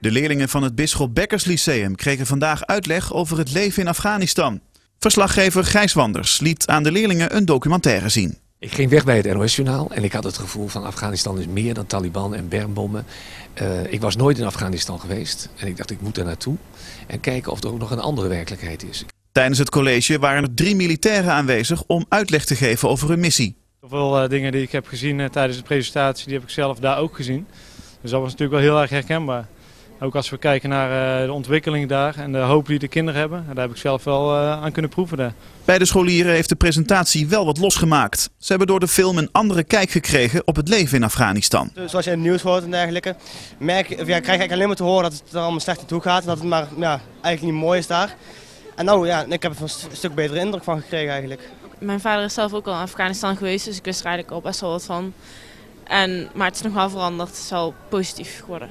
De leerlingen van het Bisschop Bekkers Lyceum kregen vandaag uitleg over het leven in Afghanistan. Verslaggever Gijs Wanders liet aan de leerlingen een documentaire zien. Ik ging weg bij het NOS-journaal en ik had het gevoel van Afghanistan is meer dan Taliban en bermbommen. Uh, ik was nooit in Afghanistan geweest en ik dacht ik moet er naartoe en kijken of er ook nog een andere werkelijkheid is. Tijdens het college waren er drie militairen aanwezig om uitleg te geven over hun missie. Veel uh, dingen die ik heb gezien uh, tijdens de presentatie, die heb ik zelf daar ook gezien. Dus dat was natuurlijk wel heel erg herkenbaar. Ook als we kijken naar uh, de ontwikkeling daar en de hoop die de kinderen hebben. Daar heb ik zelf wel aan kunnen proeven. Daar. Bij de scholieren heeft de presentatie wel wat losgemaakt. Ze hebben door de film een andere kijk gekregen op het leven in Afghanistan. Zoals je in het nieuws hoort en dergelijke, merk, ja, krijg ik alleen maar te horen dat het er allemaal slecht toe gaat. En dat het maar ja, eigenlijk niet mooi is daar. En nou ja, ik heb er een stuk betere indruk van gekregen eigenlijk. Mijn vader is zelf ook al in Afghanistan geweest, dus ik wist er eigenlijk al best wel wat van. En, maar het is nog wel veranderd, het is wel positief geworden.